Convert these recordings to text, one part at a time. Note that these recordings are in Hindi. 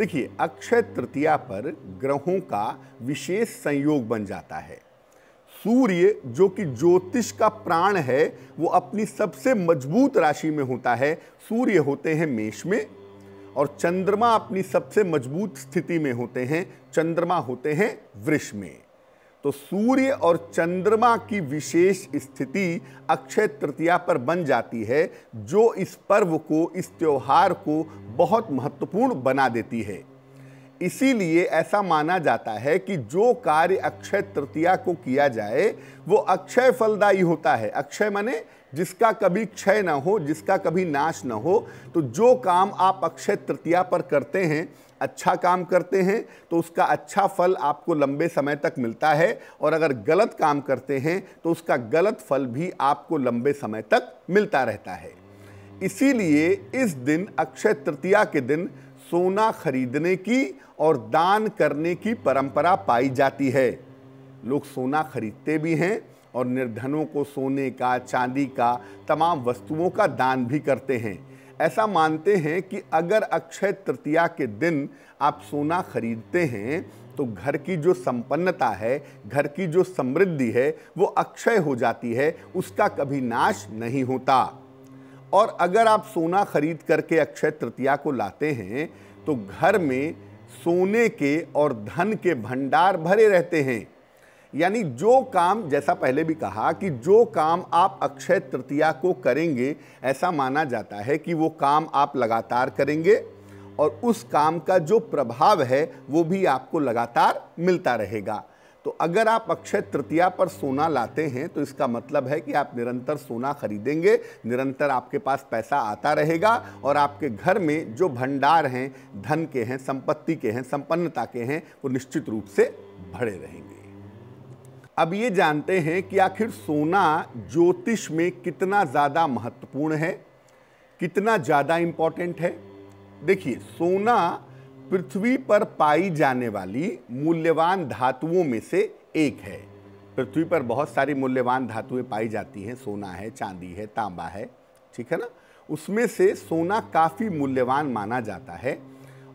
देखिए, अक्षय तृतीया पर ग्रहों का विशेष संयोग बन जाता है। सूर्य, जो कि ज्योतिष का प्राण है, वो अपनी सबसे मज़बूत राशि में होता है। सूर्य होते हैं मेष में और चंद्रमा अपनी सबसे मज़बूत स्थिति में होते हैं। चंद्रमा होते हैं वृष में। तो सूर्य और चंद्रमा की विशेष स्थिति अक्षय तृतीया पर बन जाती है, जो इस पर्व को, इस त्योहार को बहुत महत्वपूर्ण बना देती है। इसीलिए ऐसा माना जाता है कि जो कार्य अक्षय तृतीया को किया जाए, वो अक्षय फलदायी होता है। अक्षय माने जिसका कभी क्षय ना हो, जिसका कभी नाश ना हो। तो जो काम आप अक्षय तृतीया पर करते हैं अच्छा काम करते हैं तो उसका अच्छा फल आपको लंबे समय तक मिलता है। और अगर गलत काम करते हैं तो उसका गलत फल भी आपको लंबे समय तक मिलता रहता है। इसीलिए इस दिन अक्षय तृतीया के दिन सोना खरीदने की और दान करने की परंपरा पाई जाती है। लोग सोना खरीदते भी हैं और निर्धनों को सोने का, चांदी का, तमाम वस्तुओं का दान भी करते हैं। ऐसा मानते हैं कि अगर अक्षय तृतीया के दिन आप सोना खरीदते हैं तो घर की जो संपन्नता है, घर की जो समृद्धि है, वो अक्षय हो जाती है, उसका कभी नाश नहीं होता। और अगर आप सोना खरीद करके अक्षय तृतीया को लाते हैं तो घर में सोने के और धन के भंडार भरे रहते हैं। यानी जो काम, जैसा पहले भी कहा कि जो काम आप अक्षय तृतीया को करेंगे, ऐसा माना जाता है कि वो काम आप लगातार करेंगे और उस काम का जो प्रभाव है, वो भी आपको लगातार मिलता रहेगा। तो अगर आप अक्षय तृतीया पर सोना लाते हैं तो इसका मतलब है कि आप निरंतर सोना खरीदेंगे, निरंतर आपके पास पैसा आता रहेगा और आपके घर में जो भंडार हैं, धन के हैं, संपत्ति के हैं, संपन्नता के हैं, वो निश्चित रूप से भरे रहेंगे। अब ये जानते हैं कि आखिर सोना ज्योतिष में कितना ज़्यादा महत्वपूर्ण है, कितना ज़्यादा इंपॉर्टेंट है। देखिए, सोना पृथ्वी पर पाई जाने वाली मूल्यवान धातुओं में से एक है। पृथ्वी पर बहुत सारी मूल्यवान धातुएँ पाई जाती हैं। सोना है, चांदी है, तांबा है, ठीक है ना? उसमें से सोना काफ़ी मूल्यवान माना जाता है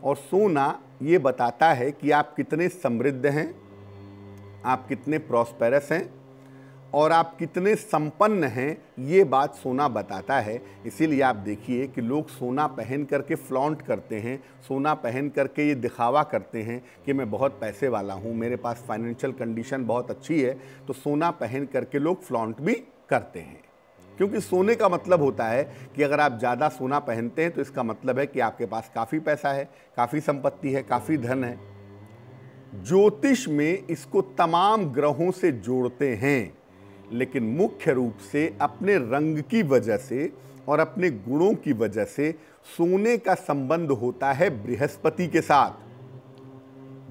और सोना ये बताता है कि आप कितने समृद्ध हैं, आप कितने प्रॉस्पेरस हैं और आप कितने संपन्न हैं, ये बात सोना बताता है। इसीलिए आप देखिए कि लोग सोना पहन करके फ्लॉन्ट करते हैं, सोना पहन करके ये दिखावा करते हैं कि मैं बहुत पैसे वाला हूँ, मेरे पास फाइनेंशियल कंडीशन बहुत अच्छी है तो सोना पहन करके लोग फ्लॉन्ट भी करते हैं। क्योंकि सोने का मतलब होता है कि अगर आप ज़्यादा सोना पहनते हैं तो इसका मतलब है कि आपके पास काफ़ी पैसा है, काफ़ी संपत्ति है, काफ़ी धन है। ज्योतिष में इसको तमाम ग्रहों से जोड़ते हैं। लेकिन मुख्य रूप से अपने रंग की वजह से और अपने गुणों की वजह से सोने का संबंध होता है बृहस्पति के साथ।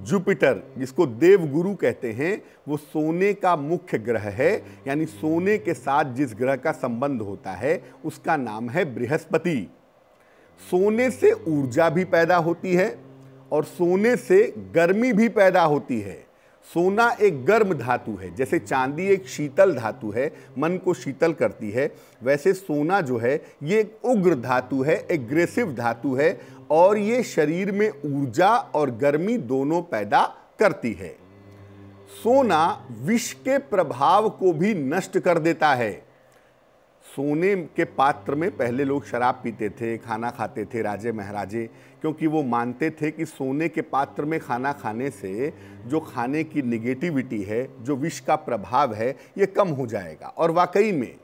जुपिटर, जिसको देवगुरु कहते हैं, वो सोने का मुख्य ग्रह है, यानी सोने के साथ जिस ग्रह का संबंध होता है, उसका नाम है बृहस्पति। सोने से ऊर्जा भी पैदा होती है और सोने से गर्मी भी पैदा होती है। सोना एक गर्म धातु है, जैसे चांदी एक शीतल धातु है, मन को शीतल करती है। वैसे सोना जो है, ये एक उग्र धातु है एग्रेसिव धातु है और ये शरीर में ऊर्जा और गर्मी दोनों पैदा करती है। सोना विष के प्रभाव को भी नष्ट कर देता है। सोने के पात्र में पहले लोग शराब पीते थे, खाना खाते थे, राजे महाराजे, क्योंकि वो मानते थे कि सोने के पात्र में खाना खाने से जो खाने की निगेटिविटी है, जो विष का प्रभाव है, ये कम हो जाएगा। और वाकई में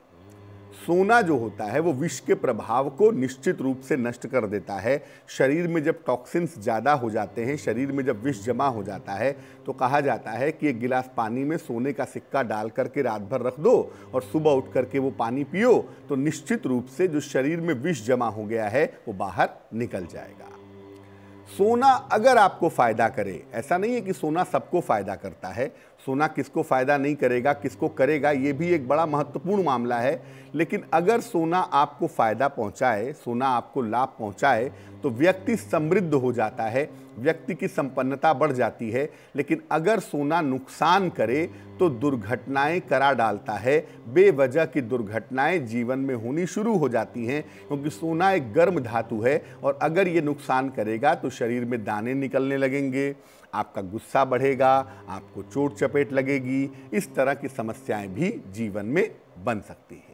सोना जो होता है, वो विष के प्रभाव को निश्चित रूप से नष्ट कर देता है। शरीर में जब टॉक्सिन्स ज़्यादा हो जाते हैं, शरीर में जब विष जमा हो जाता है तो कहा जाता है कि एक गिलास पानी में सोने का सिक्का डाल करके रात भर रख दो और सुबह उठ करके वो पानी पियो तो निश्चित रूप से जो शरीर में विष जमा हो गया है, वो बाहर निकल जाएगा। सोना अगर आपको फ़ायदा करे, ऐसा नहीं है कि सोना सबको फ़ायदा करता है सोना किसको फ़ायदा नहीं करेगा, किसको करेगा, ये भी एक बड़ा महत्वपूर्ण मामला है। लेकिन अगर सोना आपको फ़ायदा पहुँचाए, सोना आपको लाभ पहुँचाए तो व्यक्ति समृद्ध हो जाता है, व्यक्ति की संपन्नता बढ़ जाती है। लेकिन अगर सोना नुकसान करे तो दुर्घटनाएँ करा डालता है। बेवजह की दुर्घटनाएँ जीवन में होनी शुरू हो जाती हैं, क्योंकि सोना एक गर्म धातु है, और अगर ये नुकसान करेगा तो शरीर में दाने निकलने लगेंगे। आपका गुस्सा बढ़ेगा, आपको चोट चपेट लगेगी, इस तरह की समस्याएँ भी जीवन में बन सकती हैं।